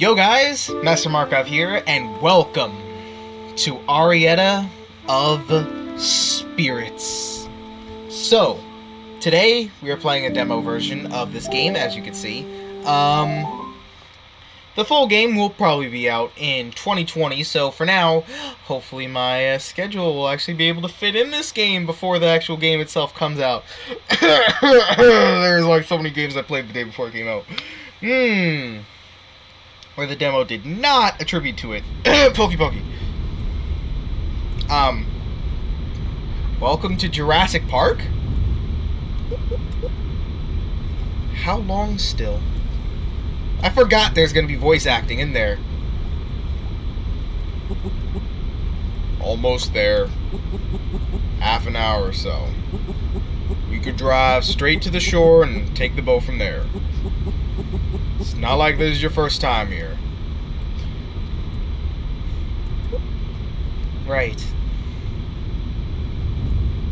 Yo guys, Master Marcov here, and welcome to Arietta of Spirits. So, today we are playing a demo version of this game, as you can see. Um, the full game will probably be out in 2020, so for now, hopefully my uh, schedule will actually be able to fit in this game before the actual game itself comes out. There's like so many games I played the day before it came out. Hmm where the demo did not attribute to it. pokey pokey. Um, welcome to Jurassic Park? How long still? I forgot there's gonna be voice acting in there. Almost there. Half an hour or so. We could drive straight to the shore and take the boat from there. It's not like this is your first time here. Right.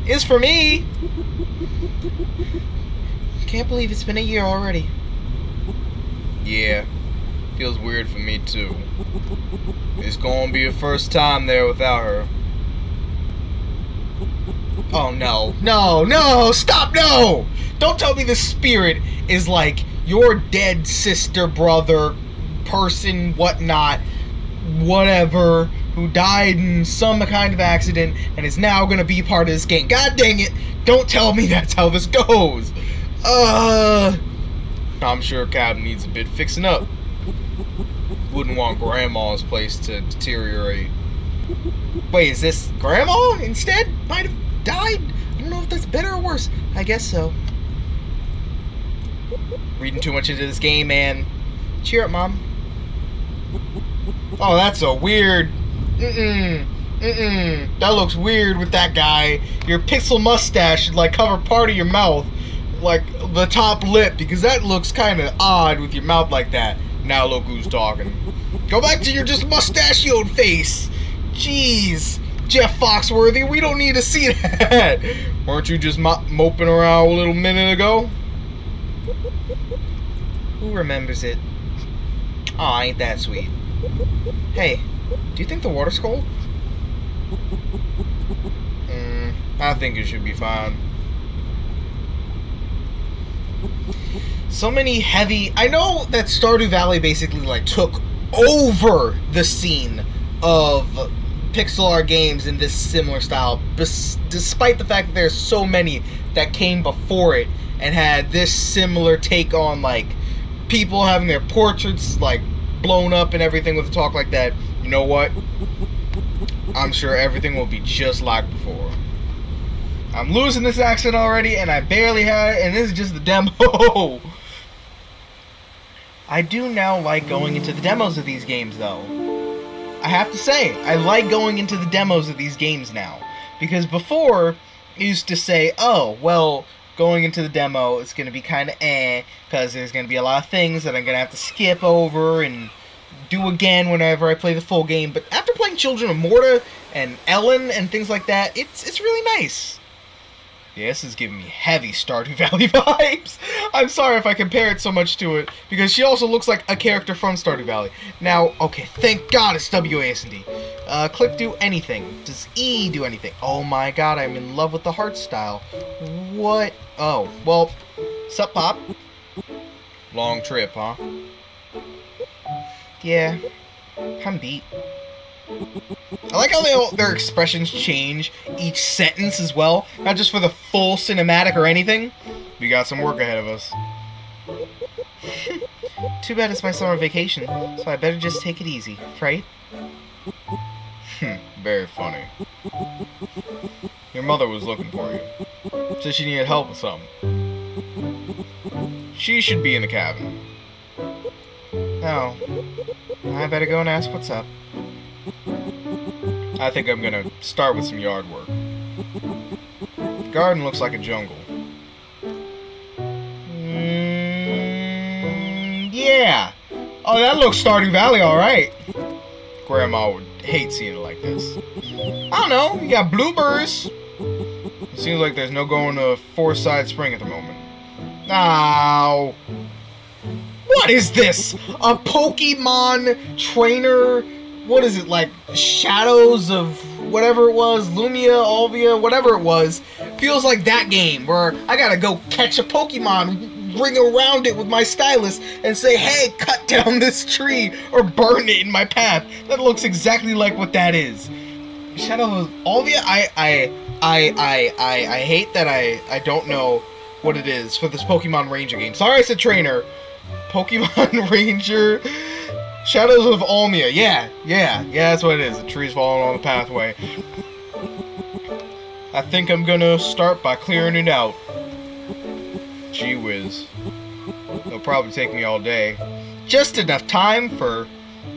Is for me! Can't believe it's been a year already. Yeah. Feels weird for me too. It's gonna be your first time there without her. Oh no. No, no! Stop, no! Don't tell me the spirit is like your dead sister, brother, person, whatnot, whatever, who died in some kind of accident and is now gonna be part of this game. God dang it! Don't tell me that's how this goes! Uh. I'm sure Cab needs a bit fixing up. Wouldn't want Grandma's place to deteriorate. Wait, is this Grandma instead? Might have died? I don't know if that's better or worse. I guess so. Reading too much into this game, man. Cheer up, Mom. Oh, that's a weird... Mm-mm. Mm-mm. That looks weird with that guy. Your pixel mustache should, like, cover part of your mouth. Like, the top lip, because that looks kind of odd with your mouth like that. Now look who's talking. Go back to your just mustachioed face. Jeez. Jeff Foxworthy, we don't need to see that. Weren't you just mo moping around a little minute ago? Who remembers it? Aw, ain't that sweet. Hey, do you think the water's cold? Mm, I think it should be fine. So many heavy... I know that Stardew Valley basically, like, took over the scene of pixel art games in this similar style, despite the fact that there's so many that came before it and had this similar take on like people having their portraits like blown up and everything with a talk like that. You know what? I'm sure everything will be just like before. I'm losing this accent already, and I barely had it, and this is just the demo. I do now like going into the demos of these games, though. I have to say, I like going into the demos of these games now. Because before, used to say, oh, well, going into the demo, it's going to be kind of eh, because there's going to be a lot of things that I'm going to have to skip over and do again whenever I play the full game. But after playing Children of Morta and Ellen and things like that, it's it's really nice. Yeah, this is giving me heavy Stardew Valley vibes. I'm sorry if I compare it so much to it, because she also looks like a character from Stardew Valley. Now, okay, thank God it's WASD. Uh, click do anything. Does E do anything? Oh my god, I'm in love with the heart style. What? Oh, well, sup, Pop? Long trip, huh? Yeah, I'm beat. I like how they all, their expressions change each sentence as well, not just for the full cinematic or anything. We got some work ahead of us. Too bad it's my summer vacation, so I better just take it easy, right? Very funny. Your mother was looking for you. Said she needed help with something. She should be in the cabin. Oh. I better go and ask what's up. I think I'm gonna start with some yard work. The garden looks like a jungle. Mm, yeah! Oh, that looks Stardew Valley alright. Grandma would hate seeing it like this. I don't know, you got bluebirds. Seems like there's no going to Forsyth Spring at the moment. Ow! What is this? A Pokemon trainer? What is it like? Shadows of whatever it was, Lumia, Alvia, whatever it was. Feels like that game where I gotta go catch a Pokemon, ring around it with my stylus, and say, "Hey, cut down this tree or burn it in my path." That looks exactly like what that is. Shadow of Alvia. I I I I I, I hate that I I don't know what it is for this Pokemon Ranger game. Sorry, I said trainer. Pokemon Ranger. Shadows of Almia. Yeah, yeah, yeah, that's what it is. The tree's falling on the pathway. I think I'm gonna start by clearing it out. Gee whiz. It'll probably take me all day. Just enough time for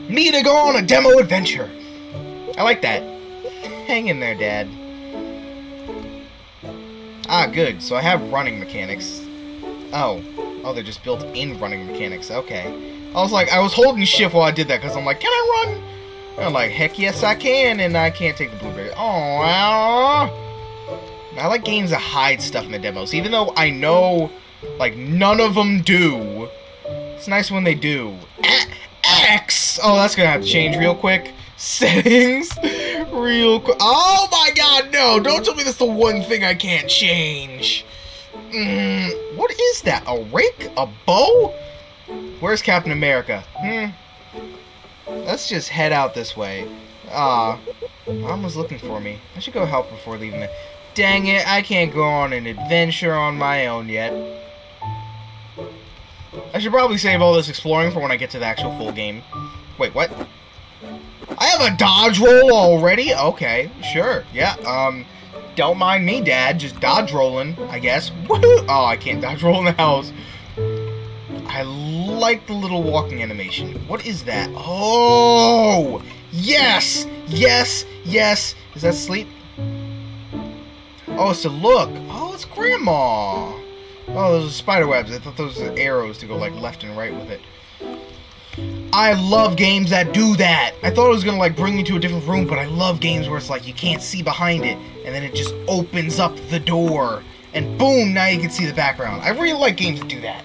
me to go on a demo adventure. I like that. Hang in there, Dad. Ah, good. So I have running mechanics. Oh. Oh, they're just built in running mechanics. Okay. I was like, I was holding shift while I did that because I'm like, can I run? And I'm like, heck yes I can, and I can't take the blueberry. Oh, I like games that hide stuff in the demos, even though I know, like, none of them do. It's nice when they do. X! Oh, that's gonna have to change real quick. Settings, real quick. Oh my god, no! Don't tell me that's the one thing I can't change. Mm, what is that? A rake? A bow? Where's Captain America? Hmm. Let's just head out this way. Ah, Mom was looking for me. I should go help before leaving the... Dang it, I can't go on an adventure on my own yet. I should probably save all this exploring for when I get to the actual full game. Wait, what? I have a dodge roll already? Okay, sure. Yeah, um, don't mind me, Dad. Just dodge rolling, I guess. Woohoo! Oh, I can't dodge roll in the house. I like the little walking animation. What is that? Oh! Yes! Yes! Yes! Is that sleep? Oh, it's a look. Oh, it's Grandma. Oh, those are spider webs. I thought those were arrows to go like left and right with it. I love games that do that. I thought it was gonna like bring you to a different room, but I love games where it's like you can't see behind it, and then it just opens up the door and boom, now you can see the background. I really like games that do that.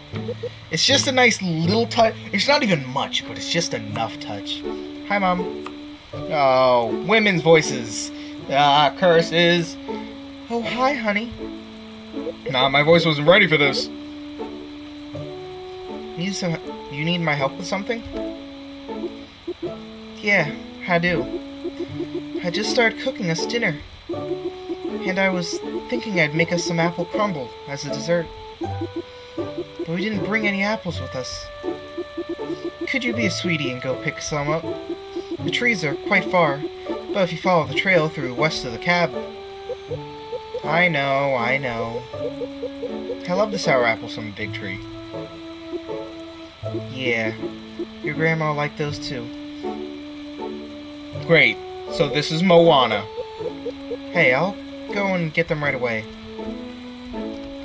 It's just a nice little touch. It's not even much, but it's just enough touch. Hi, Mom. Oh, women's voices. Ah, curses. Oh, hi, honey. Nah, my voice wasn't ready for this. Need some? You need my help with something? Yeah, I do. I just started cooking us dinner. And I was thinking I'd make us some apple crumble as a dessert. But we didn't bring any apples with us. Could you be a sweetie and go pick some up? The trees are quite far, but if you follow the trail through west of the cab... I know, I know. I love the sour apples from the big tree. Yeah, your grandma liked those too. Great, so this is Moana. Hey, I'll go and get them right away.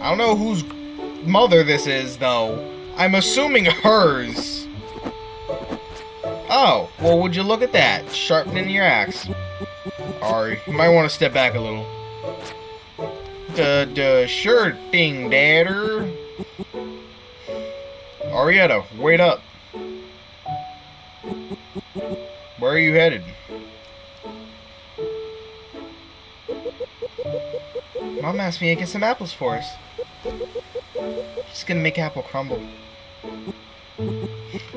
I don't know whose mother this is, though. I'm assuming hers. Oh, well, would you look at that? Sharpening your axe. Or you might want to step back a little. Duh, duh, sure thing, dadder. Arietta, wait up. Where are you headed? Mom asked me to get some apples for us. She's gonna make apple crumble.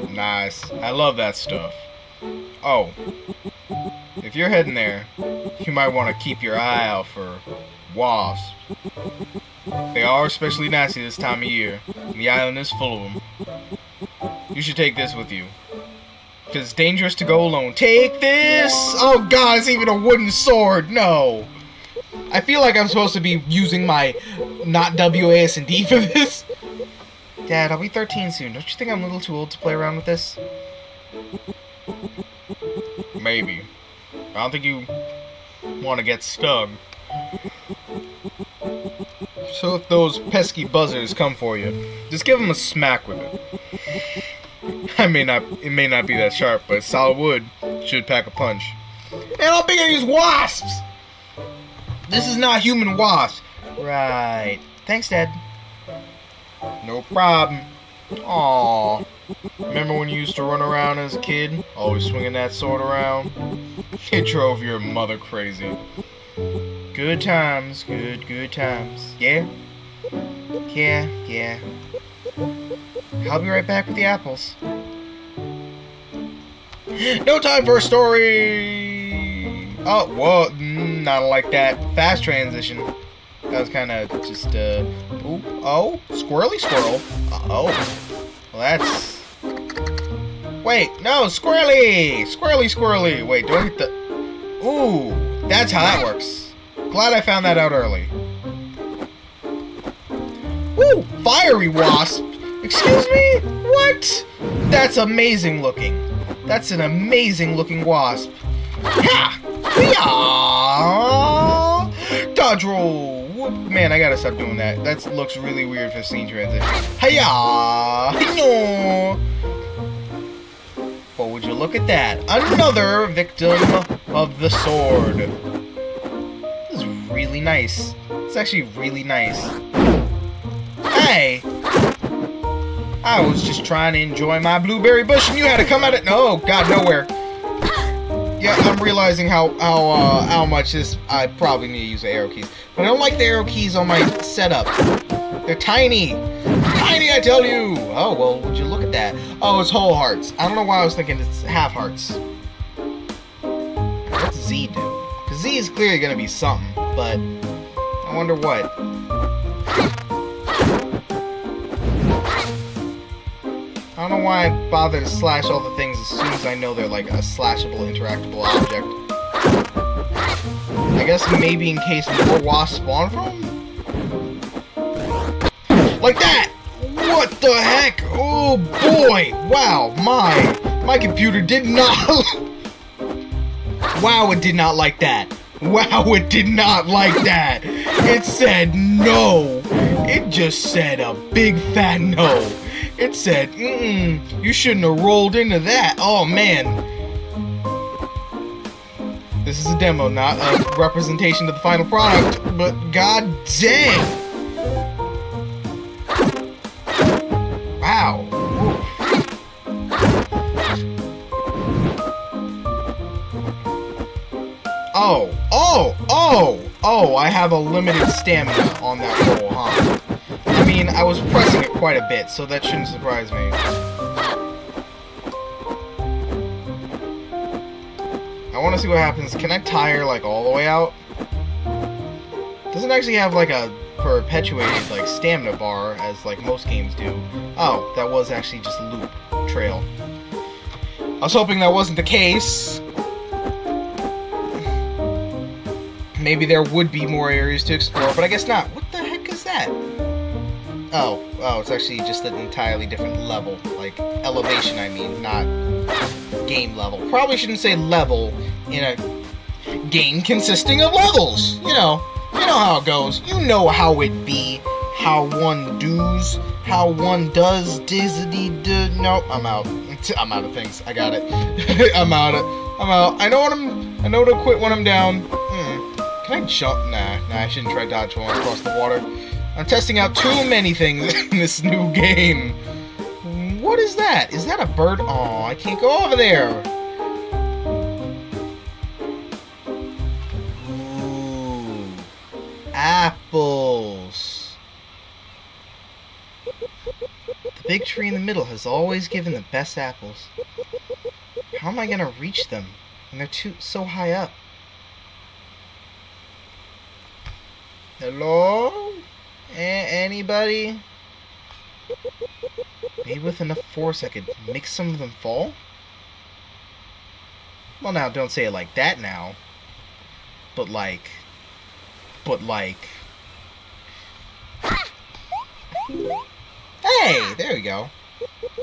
Nice. I love that stuff. Oh. If you're heading there, you might want to keep your eye out for wasps. They are especially nasty this time of year, and the island is full of them. You should take this with you. Because it's dangerous to go alone. Take this! Oh god, it's even a wooden sword! No! I feel like I'm supposed to be using my not WASD for this. Dad, I'll be 13 soon. Don't you think I'm a little too old to play around with this? Maybe. I don't think you want to get stung. So if those pesky buzzers come for you, just give them a smack with it. I may not, it may not be that sharp, but solid wood should pack a punch. And big are these wasps? This is not human wasp. Right. Thanks, Dad. No problem. Aww. Remember when you used to run around as a kid? Always swinging that sword around? It drove your mother crazy. Good times, good, good times. Yeah? Yeah, yeah. I'll be right back with the apples. No time for a story! Oh, whoa, mm, not like that. Fast transition. That was kind of just, uh, ooh, oh, squirrely squirrel. Uh oh. Well, that's... Wait, no, squirrely! Squirrely, squirrely. Wait, do I get the... Ooh, that's how that works. Glad I found that out early. Woo! Fiery wasp! Excuse me? What? That's amazing looking. That's an amazing looking wasp. Ha! Dodge roll! Whoop. Man, I gotta stop doing that. That looks really weird for scene transition. Hiya! But would you look at that? Another victim of the sword. Really nice. It's actually really nice. Hey! I was just trying to enjoy my blueberry bush and you had to come at it. No, God, nowhere. Yeah, I'm realizing how how uh, how much this I probably need to use the arrow keys. But I don't like the arrow keys on my setup. They're tiny. Tiny, I tell you. Oh, well, would you look at that? Oh, it's whole hearts. I don't know why I was thinking it's half hearts. What's Z do? Z is clearly to be something, but I wonder what. I don't know why I bother to slash all the things as soon as I know they're like a slashable, interactable object. I guess maybe in case more wasps spawn from? Like that! What the heck? Oh boy! Wow, my my computer did not Wow, it did not like that. Wow, it did not like that. It said no. It just said a big fat no. It said, mm, you shouldn't have rolled into that. Oh, man. This is a demo, not a representation of the final product, but god dang. Wow. Oh, oh, oh, oh, I have a limited stamina on that roll, huh? I mean, I was pressing it quite a bit, so that shouldn't surprise me. I want to see what happens. Can I tire, like, all the way out? Doesn't actually have, like, a perpetuated, like, stamina bar, as, like, most games do. Oh, that was actually just loop trail. I was hoping that wasn't the case. Maybe there would be more areas to explore, but I guess not. What the heck is that? Oh, oh, it's actually just an entirely different level. Like, elevation, I mean, not game level. Probably shouldn't say level in a game consisting of levels. You know, you know how it goes. You know how it be, how one does, how one does, dizzity do. Nope, I'm out. I'm out of things. I got it. I'm out of. I'm out. I know what I'm. I know to quit when I'm down. Can I jump? Nah, nah. I shouldn't try dodge rolling across the water. I'm testing out too many things in this new game. What is that? Is that a bird? Oh, I can't go over there. Ooh. Apples. The big tree in the middle has always given the best apples. How am I to reach them? And they're too so high up. Hello? A anybody? Maybe with enough force I could make some of them fall? Well, now, don't say it like that now. But like... But like... Hey! There we go.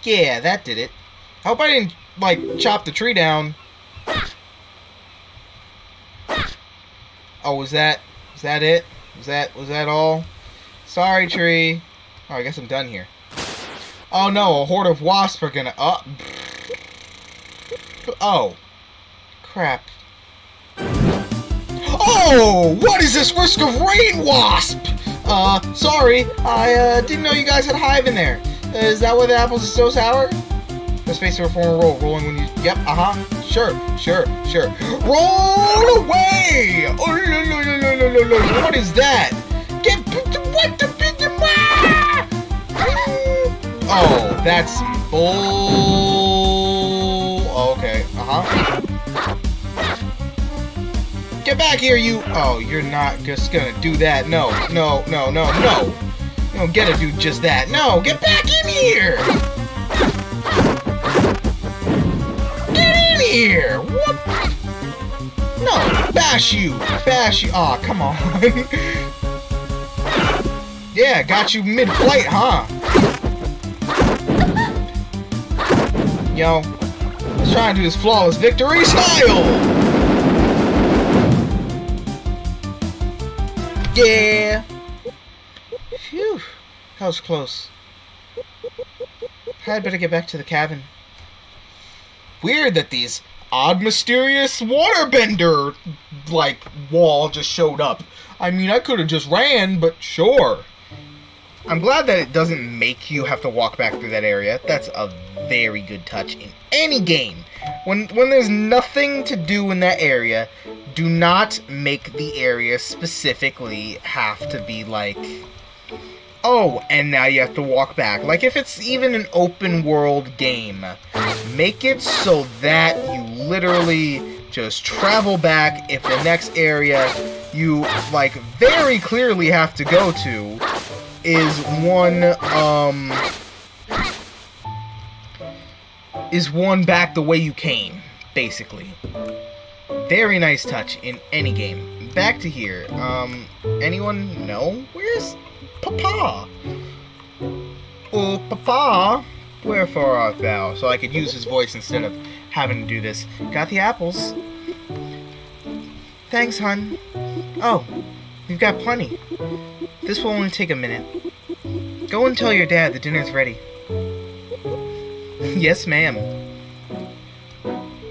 Yeah, that did it. I hope I didn't, like, chop the tree down. Oh, was that... Is that it? Was that... Was that all? Sorry, tree. Oh, I guess I'm done here. Oh no, a horde of wasps are gonna... Uh, oh. Crap. Oh! What is this risk of rain wasp? Uh, sorry. I, uh, didn't know you guys had hive in there. Is that why the apples are so sour? Press space to perform a roll. Rolling when you. Yep. Uh huh. Sure. Sure. Sure. Roll away. Oh, no, no, no, no, no, no, no. What is that? Get what the Oh, that's bull. Oh, okay. Uh huh. Get back here, you! Oh, you're not just gonna do that. No, no, no, no, no! You don't get to do just that. No, get back in here! Here! What? No, bash you! Bash you! Aw, oh, come on. yeah, got you mid-flight, huh? Yo, let's try and do this flawless victory style! Yeah! Phew. That was close. I'd better get back to the cabin. Weird that these odd, mysterious waterbender, like, wall just showed up. I mean, I could have just ran, but sure. I'm glad that it doesn't make you have to walk back through that area. That's a very good touch in any game. When when there's nothing to do in that area, do not make the area specifically have to be like oh, and now you have to walk back. Like if it's even an open world game, make it so that you literally just travel back if the next area you like very clearly have to go to is one um is one back the way you came, basically. Very nice touch in any game. Back to here. Um, anyone know? Where's Papa? Oh, Papa, wherefore art thou? So I could use his voice instead of having to do this. Got the apples. Thanks, hun. Oh, we've got plenty. This will only take a minute. Go and tell your dad the dinner's ready. yes, ma'am.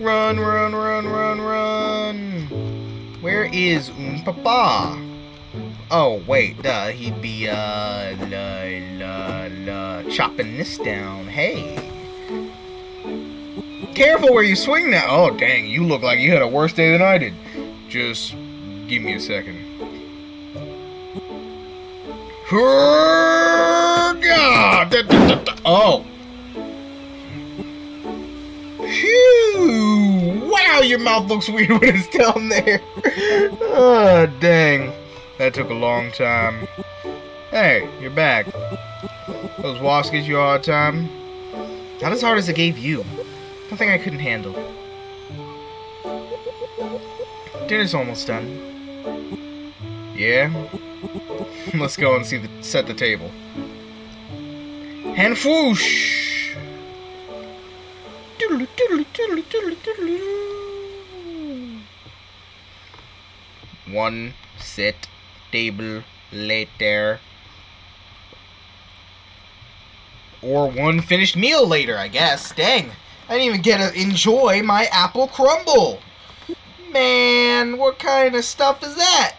Run, run, run, run, run. Where is Um Papa? Oh, wait, duh, he'd be, uh, la, la, la, chopping this down. Hey. Careful where you swing now. Oh, dang, you look like you had a worse day than I did. Just give me a second. Oh. Phew! Wow, your mouth looks weird when it's down there. oh, dang. That took a long time. Hey, you're back. Those wasps get you all the time? Not as hard as it gave you. Nothing I couldn't handle. Dinner's almost done. Yeah? Let's go and see the set the table. And whoosh! One set table later. Or one finished meal later, I guess. Dang. I didn't even get to enjoy my apple crumble. Man, what kind of stuff is that?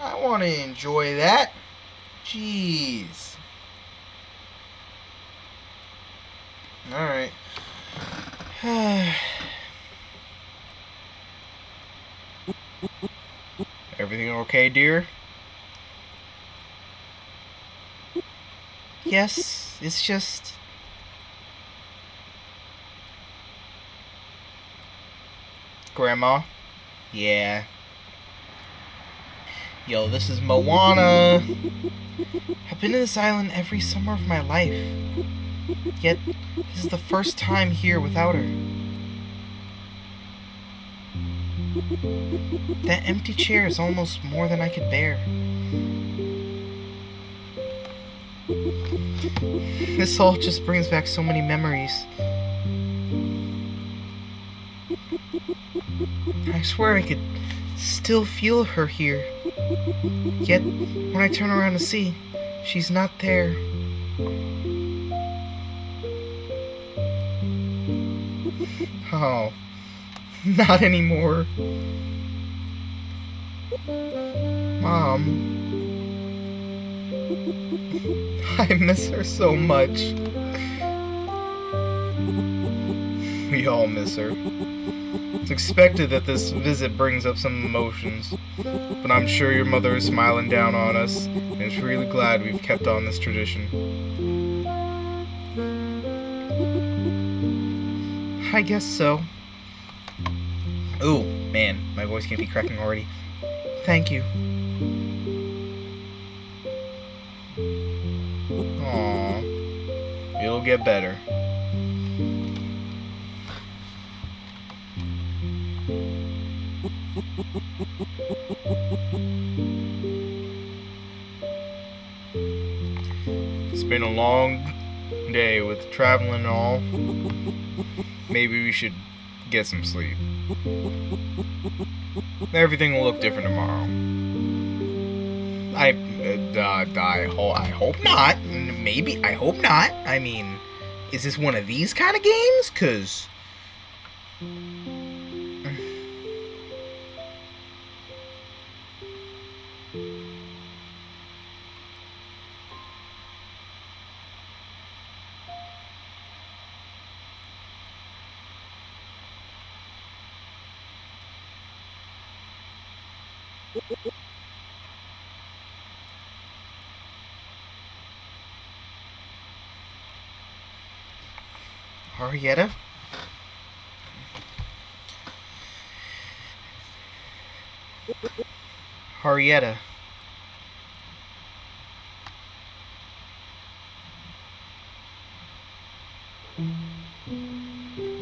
I want to enjoy that. Jeez. Alright. Everything okay, dear? Yes, it's just... Grandma? Yeah. Yo, this is Moana. I've been to this island every summer of my life. Yet, this is the first time here without her. That empty chair is almost more than I could bear. This all just brings back so many memories. I swear I could still feel her here. Yet, when I turn around to see, she's not there. Oh, not anymore. Mom. I miss her so much. We all miss her. It's expected that this visit brings up some emotions, but I'm sure your mother is smiling down on us and is really glad we've kept on this tradition. I guess so. Ooh, man, my voice can't be cracking already. Thank you. Aww. It'll get better. It's been a long day with traveling and all. Maybe we should get some sleep. Everything will look different tomorrow. I, uh, I, ho- I hope not. Maybe, I hope not. I mean, is this one of these kind of games? Cause Marietta Harrietta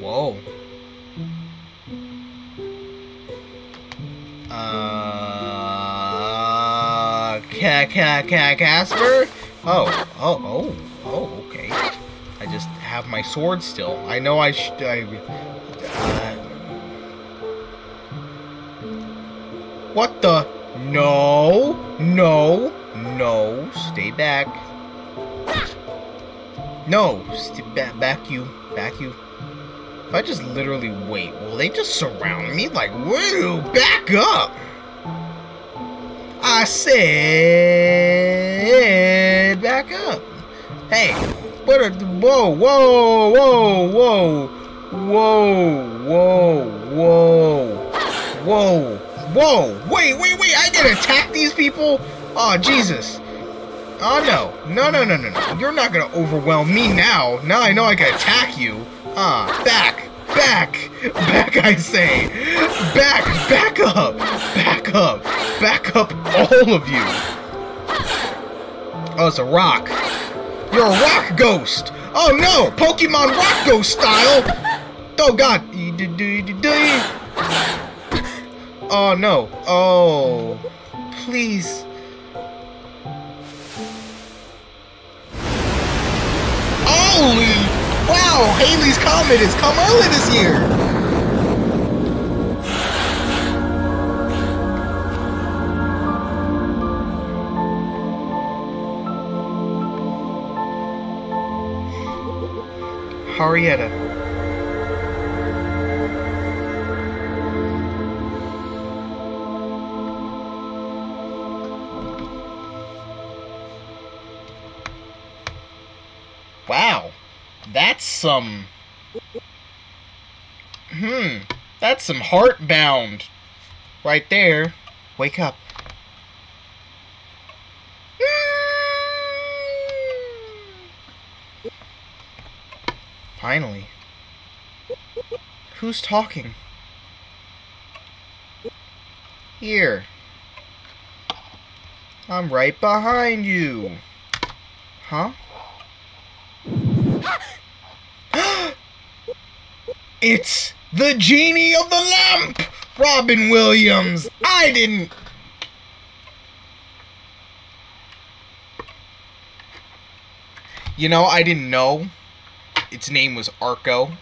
Whoa Uh, Casper? Oh, oh, oh, oh have my sword still. I know I should. I. Uh, what the? No, no, no. Stay back. No, st back, back you, back you. If I just literally wait, will they just surround me? Like, whoa, back up! I said, back up. Hey, what a, whoa, whoa, whoa, whoa, whoa, whoa, whoa, whoa, whoa, wait, wait, wait, I didn't attack these people? Oh, Jesus. Oh, no, no, no, no, no, no, you're not gonna overwhelm me now. Now I know I can attack you. Ah, back, back, back, I say. Back, back up, back up, back up, all of you. Oh, it's a rock. You're a rock ghost. Oh no, Pokemon rock ghost style. Oh god. Oh no. Oh, please. Holy! Wow, Halley's Comet has come early this year! Harietta. Wow, that's some. Hmm, that's some heartbound right there. Wake up. Finally. Who's talking? Here. I'm right behind you. Huh? it's the genie of the lamp! Robin Williams! I didn't... You know, I didn't know its name was Arco.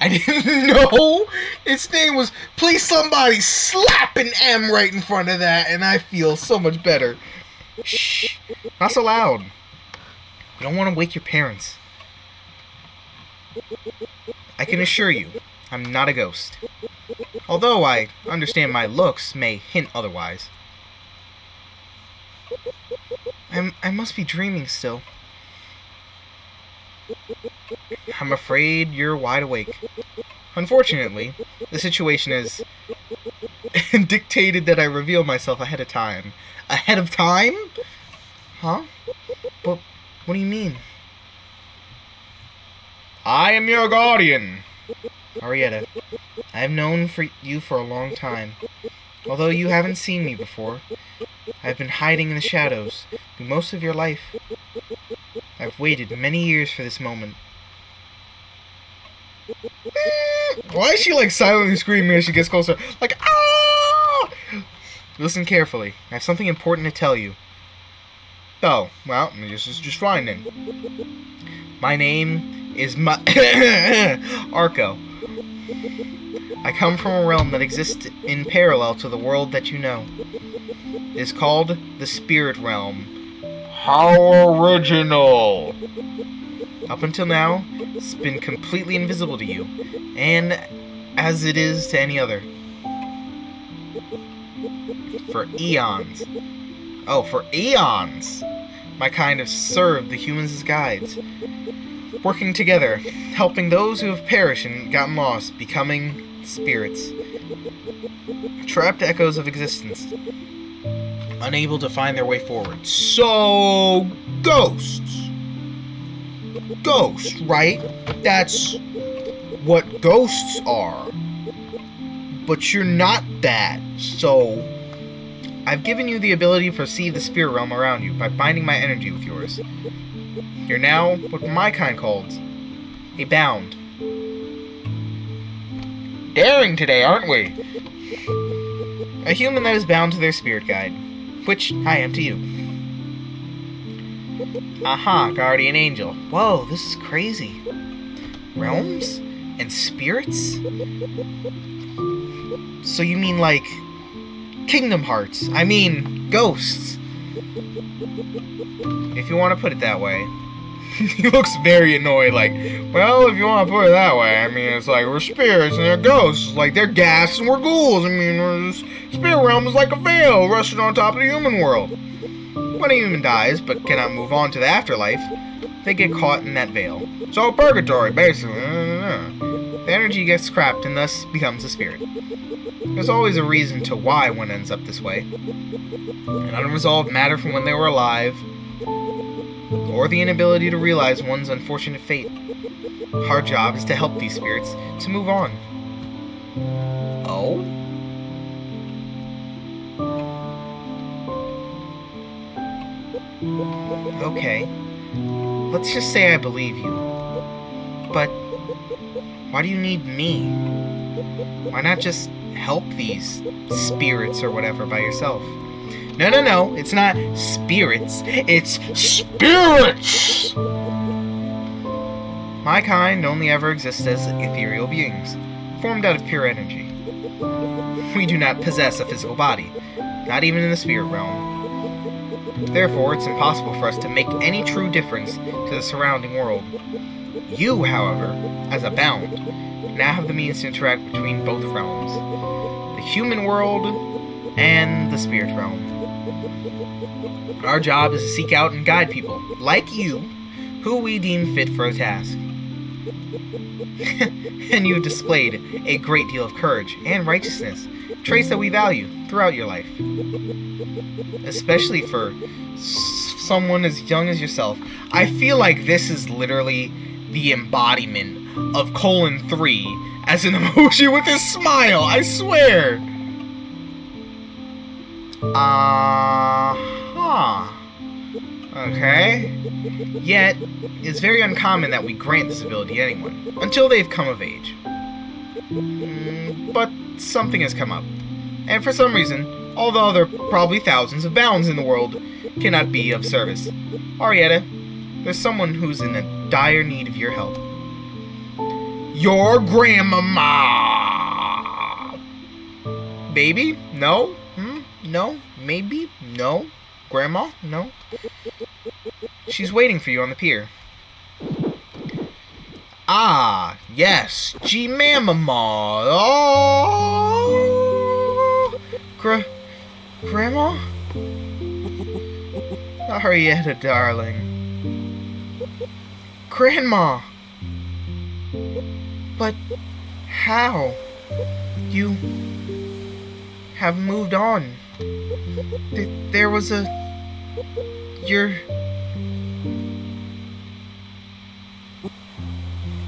I didn't know its name was. Please, somebody slap an M right in front of that, and I feel so much better. Shh, not so loud. You don't want to wake your parents. I can assure you, I'm not a ghost. Although I understand my looks may hint otherwise. I'm, I must be dreaming still. I'm afraid you're wide awake. Unfortunately, the situation is dictated that I reveal myself ahead of time. Ahead of time? Huh? But what do you mean? I am your guardian. Arietta, I have known for you for a long time. Although you haven't seen me before, I've been hiding in the shadows through most of your life. I've waited many years for this moment. Why is she like silently screaming as she gets closer? Like, ah! Listen carefully. I have something important to tell you. Oh, well, this is just fine then. My name is Ma- Arco. I come from a realm that exists in parallel to the world that you know. It is called the Spirit Realm. How original! Up until now, it's been completely invisible to you, and as it is to any other. For eons. Oh, for eons! My kind have served the humans as guides, working together, helping those who have perished and gotten lost, becoming spirits. Trapped echoes of existence, unable to find their way forward. So, ghosts. Ghosts, right? That's what ghosts are. But you're not that, so I've given you the ability to perceive the spirit realm around you by binding my energy with yours. You're now what my kind calls a bound. Daring today, aren't we? A human that is bound to their spirit guide, which I am to you. Aha, guardian angel. Whoa, this is crazy. Realms? And spirits? So you mean like Kingdom Hearts. I mean, ghosts. If you want to put it that way. he looks very annoyed, like, well, if you want to put it that way, I mean, it's like, we're spirits and they're ghosts. Like, they're ghasts and we're ghouls. I mean, we're spirit realm is like a veil resting on top of the human world. When a human dies, but cannot move on to the afterlife, they get caught in that veil. So, purgatory, basically. The energy gets scrapped and thus becomes a spirit. There's always a reason to why one ends up this way. An unresolved matter from when they were alive, or the inability to realize one's unfortunate fate. Our job is to help these spirits to move on. Oh? Okay. Let's just say I believe you. But why do you need me? Why not just help these spirits or whatever by yourself? No, no, no. It's not spirits. It's spirits! My kind only ever exists as ethereal beings, formed out of pure energy. We do not possess a physical body, not even in the spirit realm. Therefore, it's impossible for us to make any true difference to the surrounding world. You, however, as a bound, now have the means to interact between both realms the human world and the spirit realm. Our job is to seek out and guide people, like you, who we deem fit for a task. and you've displayed a great deal of courage and righteousness, traits that we value throughout your life. Especially for someone as young as yourself. I feel like this is literally the embodiment of colon 3 as an emoji with a smile, I swear. Uh huh. Okay. Yet, it's very uncommon that we grant this ability to anyone, until they've come of age. Mm, but something has come up. And for some reason, although there are probably thousands of bounds in the world, cannot be of service. Arietta, there's someone who's in a dire need of your help. Your grandmama! Baby? No? Hmm? No? Maybe? No? Grandma? No? She's waiting for you on the pier. Ah, yes, G Mamma. Oh, Gra Grandma? Arietta, darling. Grandma! But how? You have moved on. Th- there was a. You're.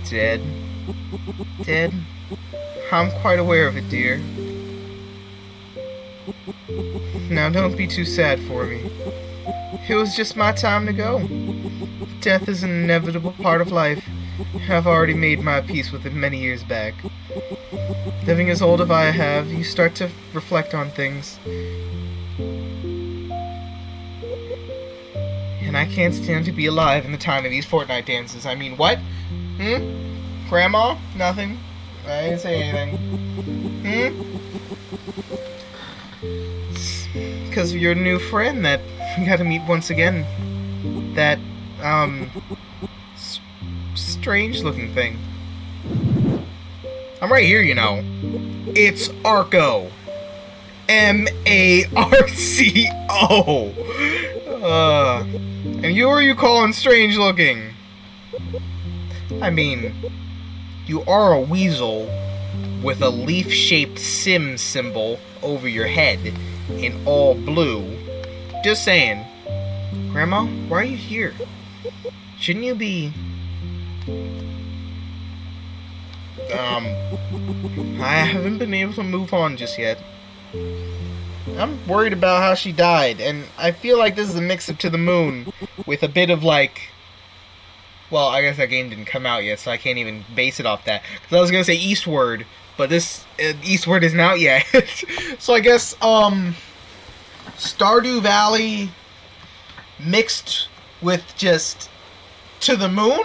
Dead. Dead? I'm quite aware of it, dear. Now don't be too sad for me. It was just my time to go. Death is an inevitable part of life. I've already made my peace with it many years back. Living as old as I have, you start to reflect on things. And I can't stand to be alive in the time of these Fortnite dances. I mean, what? Hmm? Grandma? Nothing. I didn't say anything. Hmm? Because of your new friend that we gotta meet once again. That, um, strange looking thing. I'm right here, you know. It's Arco. M A R C O. Uh, and you are you calling strange looking? I mean, you are a weasel with a leaf shaped sim symbol over your head in all blue. Just saying. Grandma, why are you here? Shouldn't you be. Um. I haven't been able to move on just yet. I'm worried about how she died, and I feel like this is a mix up to the moon with a bit of like. Well, I guess that game didn't come out yet, so I can't even base it off that. Because I was gonna say Eastward, but this uh, Eastward isn't out yet. so I guess um, Stardew Valley mixed with just to the moon.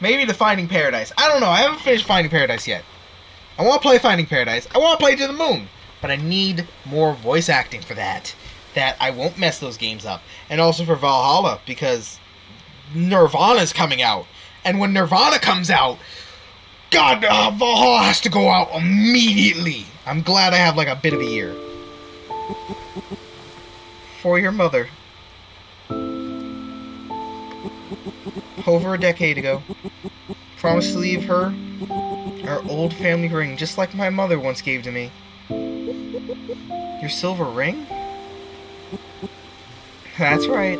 Maybe the Finding Paradise. I don't know. I haven't finished Finding Paradise yet. I want to play Finding Paradise. I want to play To the Moon, but I need more voice acting for that. That I won't mess those games up, and also for Valhalla because Nirvana's coming out, and when Nirvana comes out, God, uh, Valhalla has to go out immediately. I'm glad I have like a bit of a year. For your mother. Over a decade ago. Promised to leave her our old family ring, just like my mother once gave to me. Your silver ring? That's right.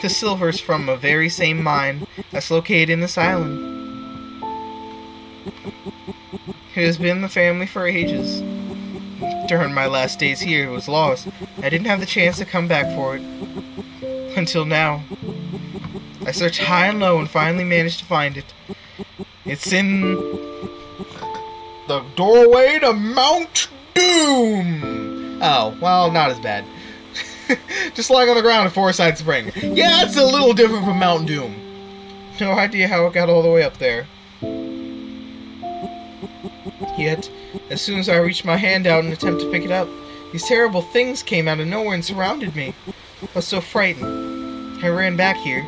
The silver's from a very same mine that's located in this island. It has been the family for ages. During my last days here, it was lost. I didn't have the chance to come back for it. Until now. I searched high and low and finally managed to find it. It's in the doorway to Mount Doom. Oh, well, not as bad. Just lying on the ground at Forsyth Spring. Yeah, it's a little different from Mount Doom. No idea how it got all the way up there. Yet, as soon as I reached my hand out and an attempt to pick it up, these terrible things came out of nowhere and surrounded me. I was so frightened. I ran back here,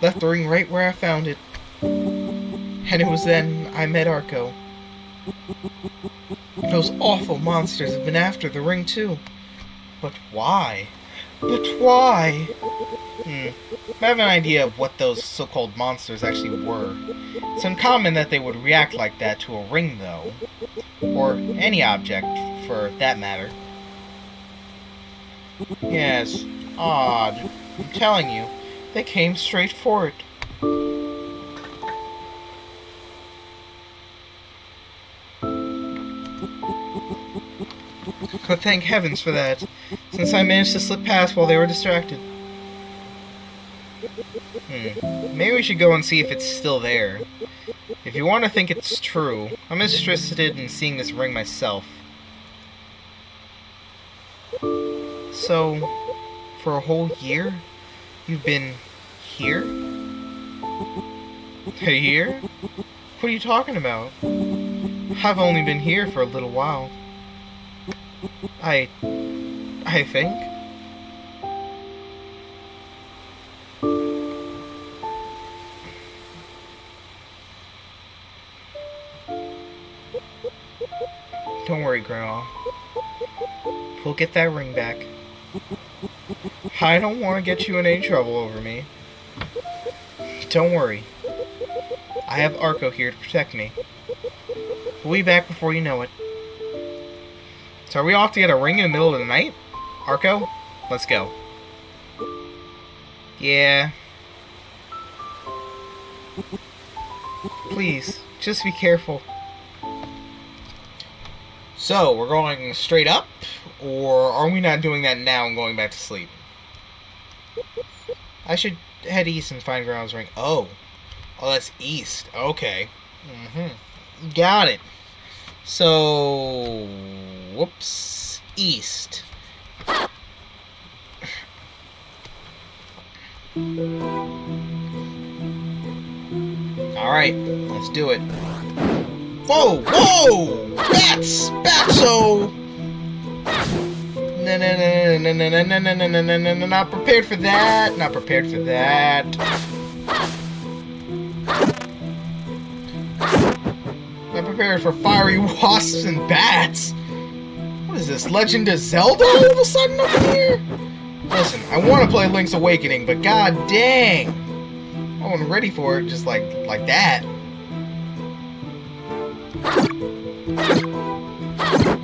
left the ring right where I found it, and it was then I met Arco. Those awful monsters have been after the ring too. But why? But why? Hmm. I have an idea of what those so-called monsters actually were. It's uncommon that they would react like that to a ring, though. Or any object, for that matter. Yes, odd. I'm telling you, they came straight for it. Thank heavens for that, since I managed to slip past while they were distracted. Hmm. Maybe we should go and see if it's still there. If you want to think it's true, I'm interested in seeing this ring myself. So, for a whole year, you've been here? A year? What are you talking about? I've only been here for a little while. I. I think. Don't worry, Grandma. We'll get that ring back. I don't want to get you in any trouble over me. Don't worry. I have Arco here to protect me. We'll be back before you know it. So are we off to get a ring in the middle of the night? Arco? Let's go. Yeah. Please, just be careful. So, we're going straight up, or are we not doing that now and going back to sleep? I should head east and find Ground's ring. Oh. Oh, that's east. Okay. Mm-hmm. Got it. So, whoops, east. Alright, let's do it. Whoa, whoa! Bats! Batso! No, no, no, no, no, no, no, no, no, no, no, no, no, not prepared for that. Not prepared for that. Not prepared for fiery wasps and bats. What is this, Legend of Zelda all of a sudden up here? Listen, I want to play Link's Awakening, but god dang! I wasn't ready for it just like like that.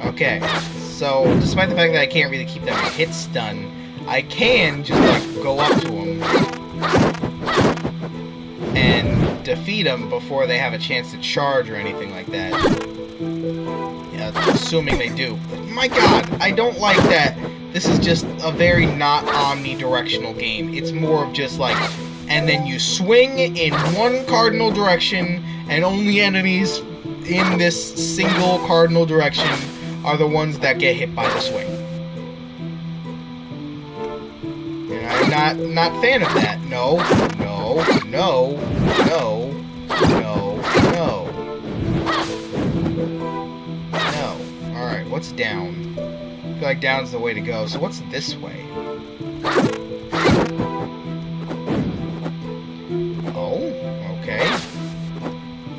Okay, so despite the fact that I can't really keep them hit stun, I can just like go up to them and defeat them before they have a chance to charge or anything like that. Yeah, assuming they do. But my god, I don't like that this is just a very not omnidirectional game. It's more of just like, and then you swing in one cardinal direction, and only enemies in this single cardinal direction are the ones that get hit by the swing. And I'm not not fan of that. No, no, no, no, no, no. No. Alright, what's down? Feel like down's the way to go. So what's this way? Oh, okay.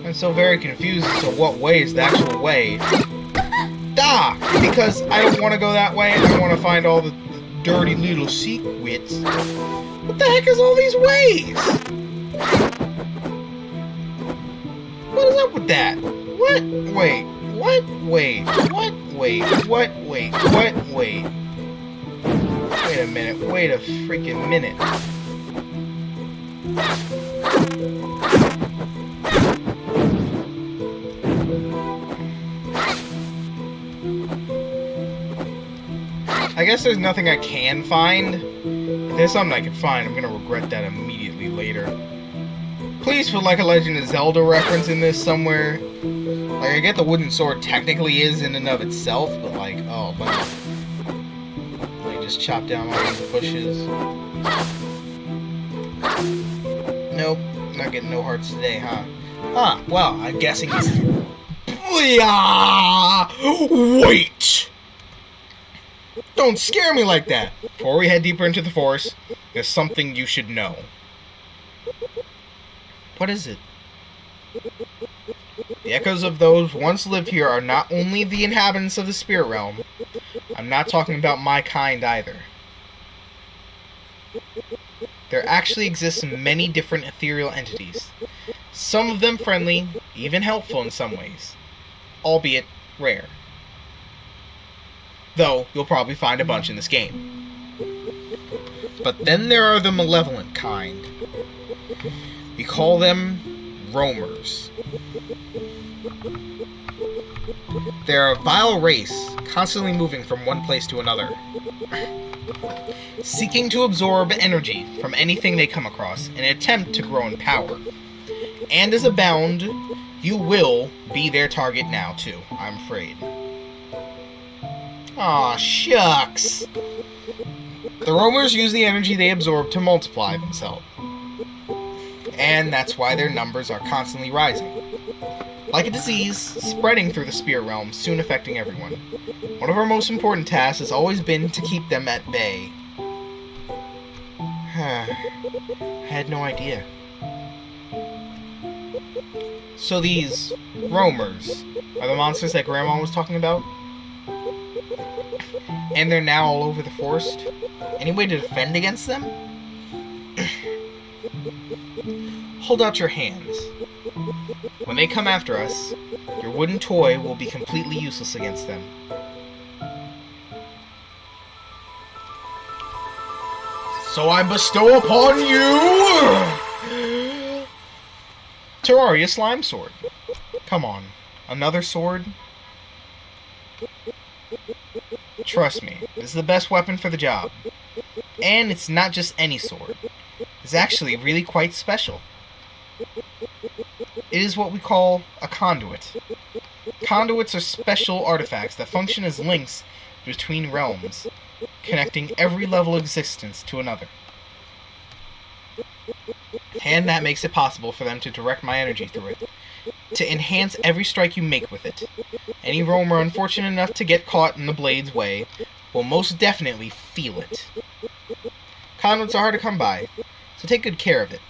I'm so very confused as to what way is the actual way. Da! Because I don't want to go that way. I want to find all the dirty little secrets. What the heck is all these ways? What is up with that? What? Wait. What? Wait. What? Wait. What? Wait. What? Wait. Wait a minute. Wait a freaking minute. I guess there's nothing I can find. If there's something I can find, I'm gonna regret that immediately later. Please put like a Legend of Zelda reference in this somewhere. Like, I get the wooden sword technically is in and of itself, but like, oh, but like just chop down all these bushes. Nope, not getting no hearts today, huh? Huh, well, I'm guessing he's... Wait! Don't scare me like that! Before we head deeper into the forest, there's something you should know. What is it? The echoes of those once lived here are not only the inhabitants of the spirit realm. I'm not talking about my kind either. There actually exists many different ethereal entities. Some of them friendly, even helpful in some ways. Albeit rare. Though, you'll probably find a bunch in this game. But then there are the malevolent kind. We call them roamers. They're a vile race, constantly moving from one place to another, seeking to absorb energy from anything they come across in an attempt to grow in power. And as a bound, you will be their target now, too, I'm afraid. Aw, shucks! The roamers use the energy they absorb to multiply themselves and that's why their numbers are constantly rising. Like a disease, spreading through the spirit realm, soon affecting everyone. One of our most important tasks has always been to keep them at bay. I had no idea. So these roamers are the monsters that Grandma was talking about? And they're now all over the forest? Any way to defend against them? Hold out your hands. When they come after us, your wooden toy will be completely useless against them. So I bestow upon you Terraria Slime Sword. Come on. Another sword? Trust me, this is the best weapon for the job. And it's not just any sword. It's actually really quite special. It is what we call a conduit. Conduits are special artifacts that function as links between realms, connecting every level of existence to another. And that makes it possible for them to direct my energy through it, to enhance every strike you make with it. Any roamer unfortunate enough to get caught in the blade's way will most definitely feel it. Conduits are hard to come by, so take good care of it.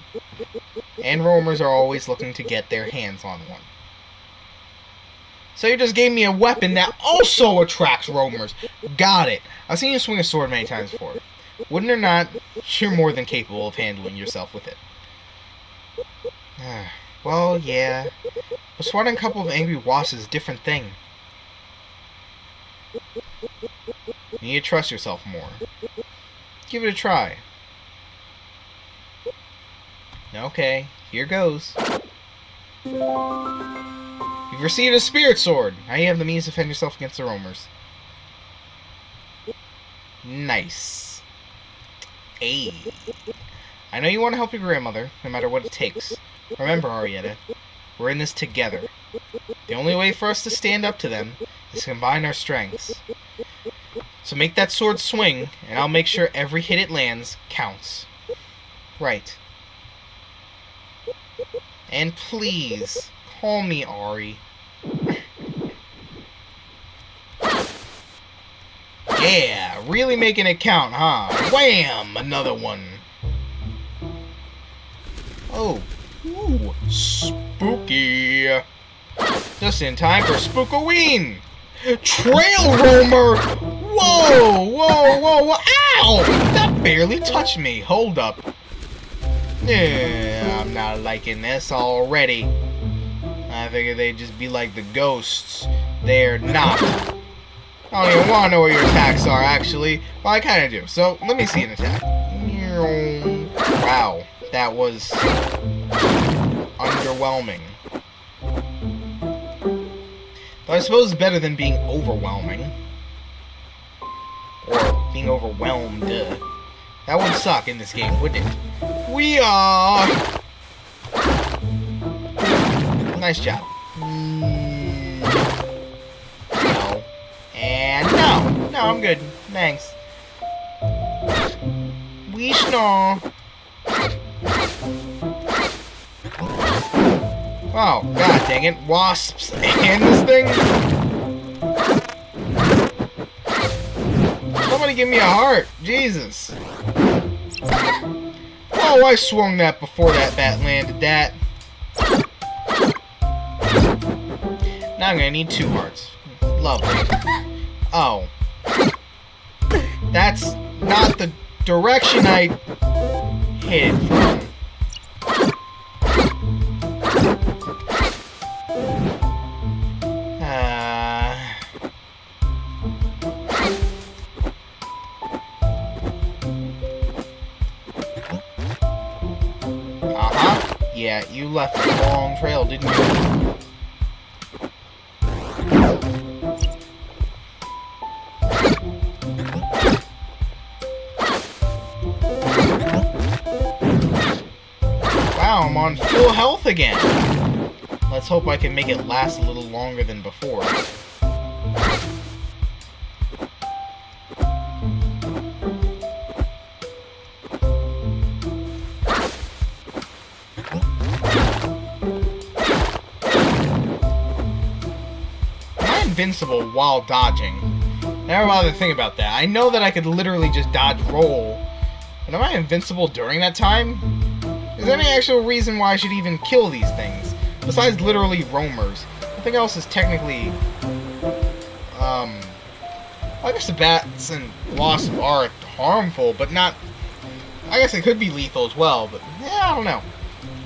And roamers are always looking to get their hands on one. So you just gave me a weapon that also attracts roamers. Got it. I've seen you swing a sword many times before. Wouldn't or not, you're more than capable of handling yourself with it. Ah, well, yeah. But swatting a couple of angry wasps is a different thing. You need to trust yourself more. Give it a try. Okay, here goes. You've received a spirit sword. Now you have the means to defend yourself against the roamers. Nice. Hey. I know you want to help your grandmother, no matter what it takes. Remember, Arietta, we're in this together. The only way for us to stand up to them is to combine our strengths. So make that sword swing, and I'll make sure every hit it lands counts. Right. And please, call me Ari. Yeah, really making it count, huh? Wham! Another one. Oh. Ooh, spooky. Just in time for Spookoween! Trail Roamer! Whoa, whoa, whoa, whoa, ow! That barely touched me. Hold up. Yeah, I'm not liking this already. I figured they'd just be like the ghosts. They're not. I don't even want to know what your attacks are, actually. Well, I kind of do. So, let me see an attack. Wow. That was underwhelming. But I suppose it's better than being overwhelming. Or being overwhelmed. That would suck in this game, wouldn't it? We are... Nice job. No. And no. No, I'm good. Thanks. We snore. Oh, god dang it. Wasps and this thing? Somebody give me a heart. Jesus. Oh, I swung that before that bat landed that. Now I'm gonna need two hearts. Lovely. Oh. That's not the direction I hit from. You left the wrong trail, didn't you? Wow, I'm on full health again. Let's hope I can make it last a little longer than before. Invincible while dodging. Never bothered to think about that. I know that I could literally just dodge roll. But am I invincible during that time? Is there any actual reason why I should even kill these things? Besides literally roamers. Nothing else is technically... Um... I guess the bats and wasps are harmful, but not... I guess it could be lethal as well, but yeah, I don't know.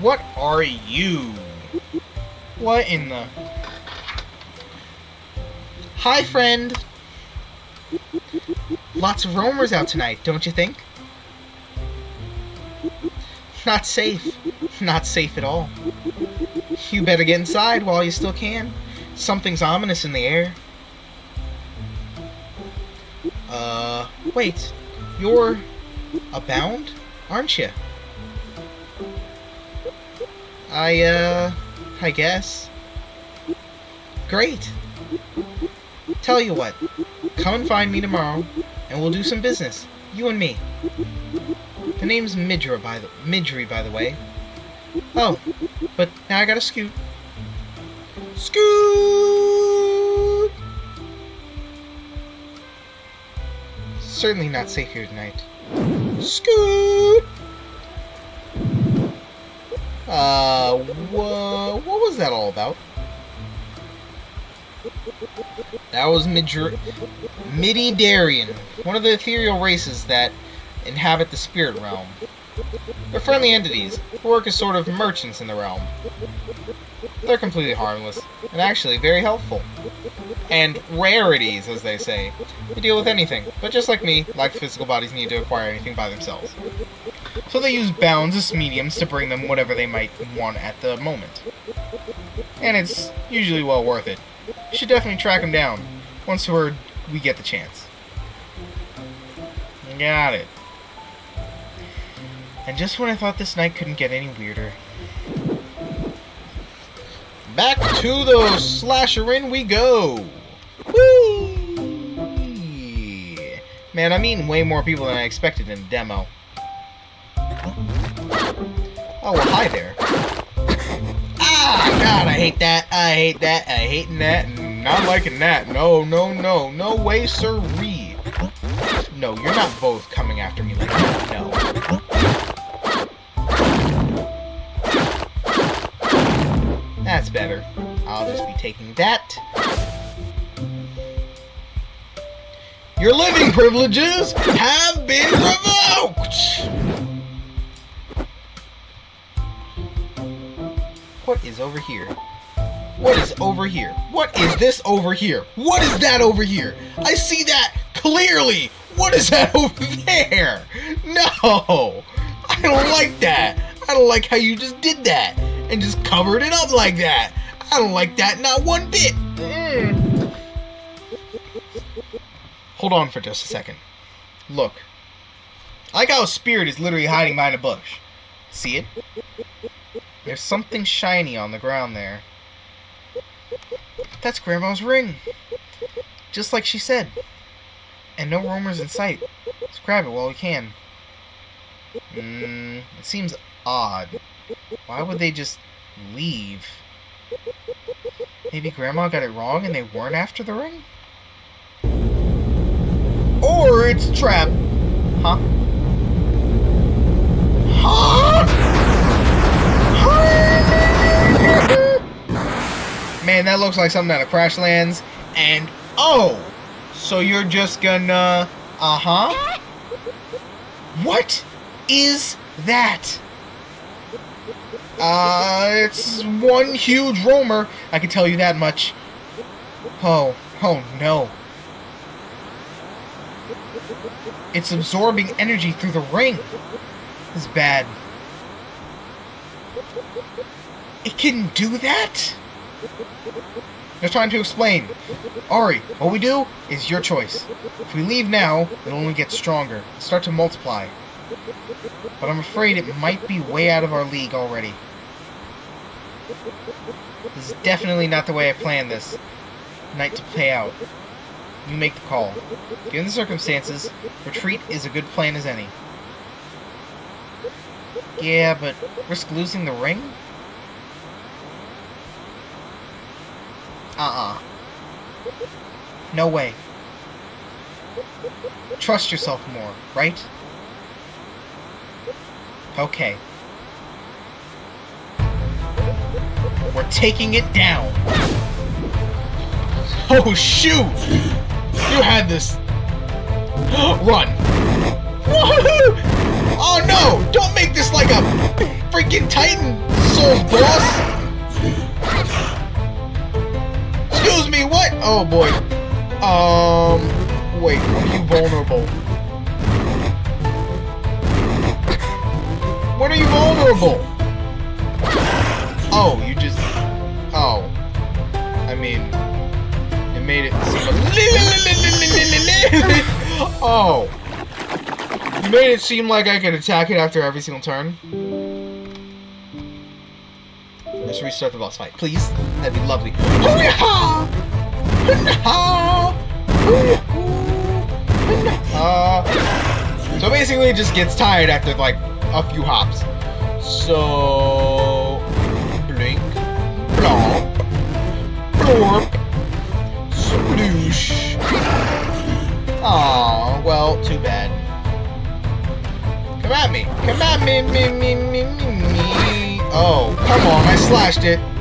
What are you? What in the... Hi, friend. Lots of roamers out tonight, don't you think? Not safe. Not safe at all. You better get inside while you still can. Something's ominous in the air. Uh, wait. You're abound, aren't you? I, uh, I guess. Great. Tell you what, come and find me tomorrow, and we'll do some business. You and me. The name's Midra, by the Midri, by the way. Oh, but now I gotta scoot. Scoot! Certainly not safe here tonight. Scoot! Uh, wha what was that all about? That was Midri Midi-Darian, one of the ethereal races that inhabit the spirit realm. They're friendly entities who work as sort of merchants in the realm. They're completely harmless, and actually very helpful. And rarities, as they say. They deal with anything, but just like me, like physical bodies need to acquire anything by themselves. So they use bounds as mediums to bring them whatever they might want at the moment. And it's usually well worth it. You should definitely track him down, once we're, we get the chance. Got it. And just when I thought this night couldn't get any weirder. Back to the slasher in we go! Whee! Man, I'm meeting way more people than I expected in the demo. Oh, well, hi there. Ah, God, I hate that. I hate that. I hating that. Not liking that. No, no, no. No way, sirree. No, you're not both coming after me like that. No. That's better. I'll just be taking that. Your living privileges have been revoked! What is over here? What is over here? What is this over here? What is that over here? I see that clearly! What is that over there? No! I don't like that! I don't like how you just did that! and just covered it up like that. I don't like that, not one bit. Mm. Hold on for just a second. Look. I like how a Spirit is literally hiding behind a bush. See it? There's something shiny on the ground there. That's Grandma's ring. Just like she said. And no roamers in sight. Let's grab it while we can. Mmm, it seems odd. Why would they just leave? Maybe Grandma got it wrong and they weren't after the ring? Or it's a trap. Huh? Huh? Man, that looks like something out of Crashlands. And, oh! So you're just gonna... Uh-huh? What is that? Uh, it's one huge roamer. I can tell you that much. Oh, oh no. It's absorbing energy through the ring. It's bad. It can do that? They're trying to explain. Ari, what we do is your choice. If we leave now, it'll only get stronger. Start to multiply. But I'm afraid it might be way out of our league already. This is definitely not the way I planned this night to play out. You make the call. Given the circumstances, retreat is a good plan as any. Yeah, but risk losing the ring? Uh-uh. No way. Trust yourself more, right? Okay. We're taking it down. Oh, shoot! You had this. Run! Oh, no! Don't make this like a freaking Titan Soul boss! Excuse me, what? Oh boy. Um, wait, are you vulnerable? When are you vulnerable? Oh, you just... Oh. I mean... It made it seem a... Oh. You made it seem like I could attack it after every single turn. Let's restart the boss fight, please. That'd be lovely. Uh, so basically, it just gets tired after like a few hops. So blink, blomp, blorp, sploosh. Aw, well, too bad. Come at me, come at me, me, me, me, me, me. Oh, come on, I slashed it.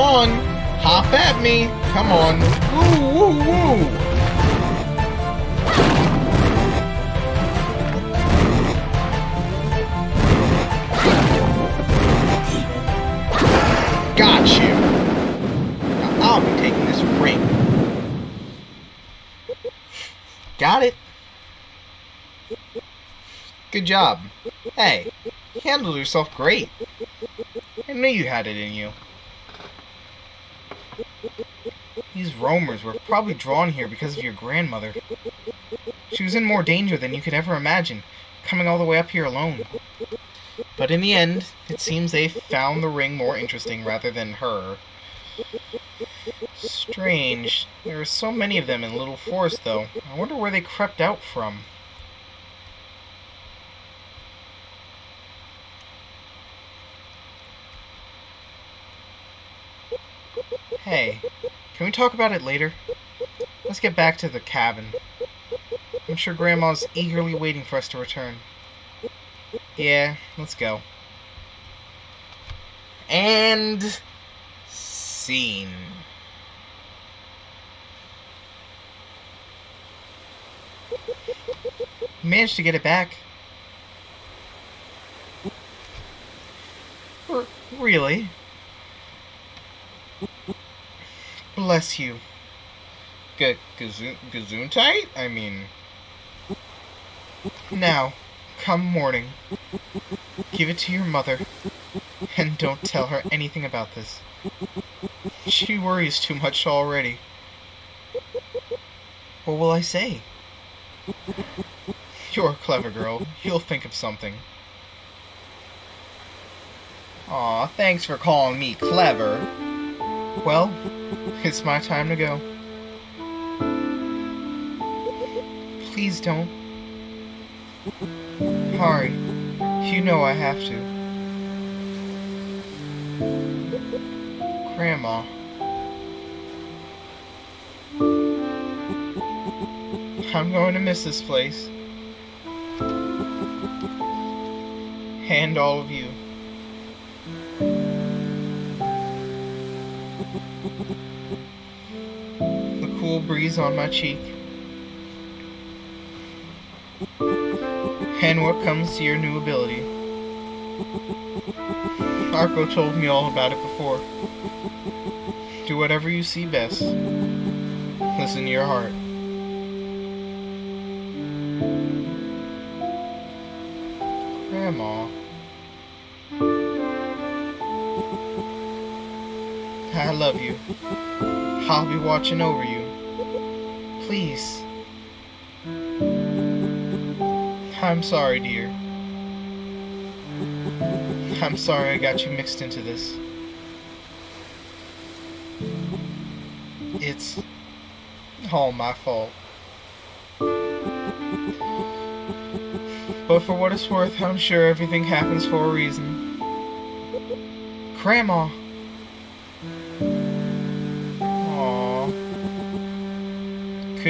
On! Hop at me! Come on! Woo woo woo! Got you! Now I'll be taking this ring. Got it. Good job. Hey, handled yourself great. I knew you had it in you. These roamers were probably drawn here because of your grandmother. She was in more danger than you could ever imagine, coming all the way up here alone. But in the end, it seems they found the ring more interesting rather than her. Strange. There are so many of them in Little Forest, though. I wonder where they crept out from. Hey, can we talk about it later? Let's get back to the cabin. I'm sure Grandma's eagerly waiting for us to return. Yeah, let's go. And scene. Managed to get it back. R- really? Bless you. G Gazoon I mean. Now, come morning. Give it to your mother. And don't tell her anything about this. She worries too much already. What will I say? You're a clever girl. You'll think of something. Aw, thanks for calling me clever. Well, it's my time to go. Please don't. Hurry. You know I have to. Grandma. I'm going to miss this place. And all of you. The cool breeze on my cheek. And what comes to your new ability. Arco told me all about it before. Do whatever you see best. Listen to your heart. love you. I'll be watching over you. Please. I'm sorry, dear. I'm sorry I got you mixed into this. It's all my fault. But for what it's worth, I'm sure everything happens for a reason. Grandma!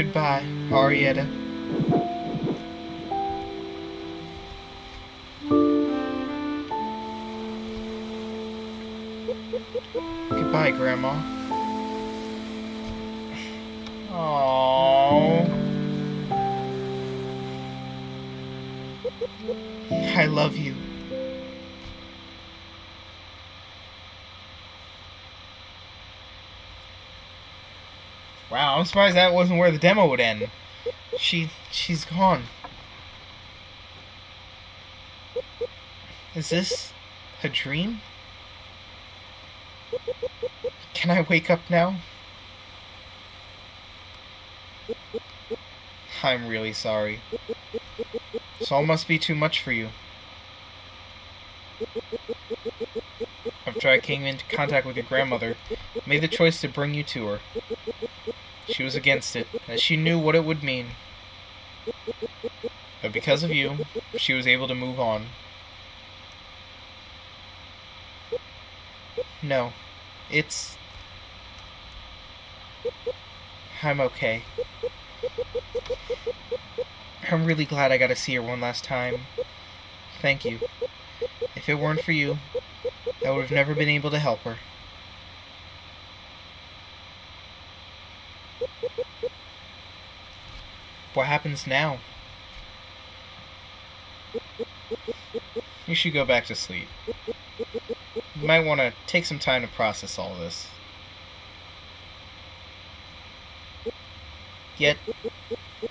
Goodbye, Arietta. Goodbye, Grandma. Surprised that wasn't where the demo would end. She she's gone. Is this a dream? Can I wake up now? I'm really sorry. This all must be too much for you. After I came into contact with your grandmother, I made the choice to bring you to her. She was against it, as she knew what it would mean. But because of you, she was able to move on. No, it's... I'm okay. I'm really glad I got to see her one last time. Thank you. If it weren't for you, I would have never been able to help her. Happens now? You should go back to sleep. You might want to take some time to process all this. Yet,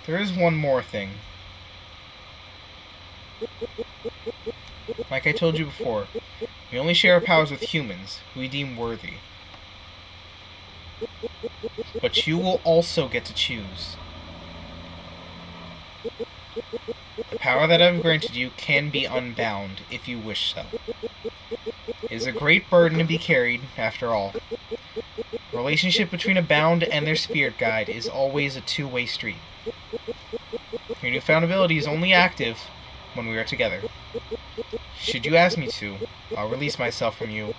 there is one more thing. Like I told you before, we only share our powers with humans, who we deem worthy. But you will also get to choose. The power that I've granted you can be unbound, if you wish so. It is a great burden to be carried, after all. The relationship between a bound and their spirit guide is always a two-way street. Your newfound ability is only active when we are together. Should you ask me to, I'll release myself from you,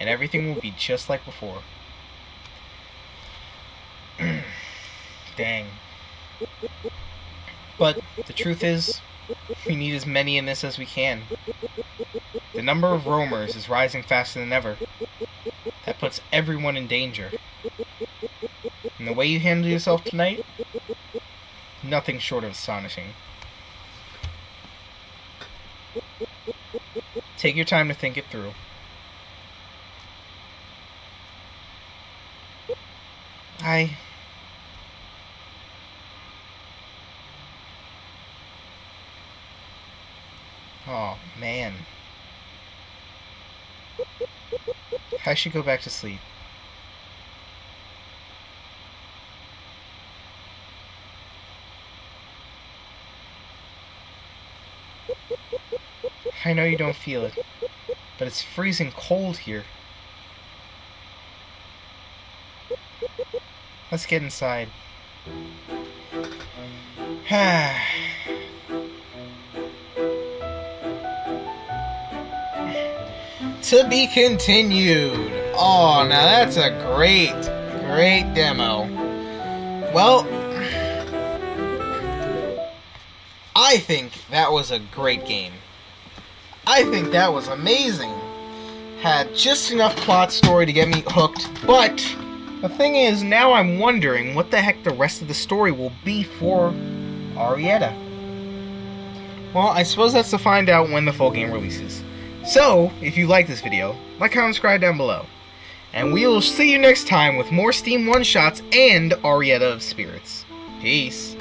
and everything will be just like before. Dang. But the truth is, we need as many in this as we can. The number of roamers is rising faster than ever. That puts everyone in danger. And the way you handled yourself tonight, nothing short of astonishing. Take your time to think it through. I... Oh, man. I should go back to sleep. I know you don't feel it, but it's freezing cold here. Let's get inside. to be continued. Oh, now that's a great, great demo. Well, I think that was a great game. I think that was amazing. Had just enough plot story to get me hooked, but the thing is, now I'm wondering what the heck the rest of the story will be for Arietta. Well, I suppose that's to find out when the full game releases. So, if you like this video, like, comment, subscribe down below. And we will see you next time with more Steam one-shots and Arietta of Spirits. Peace.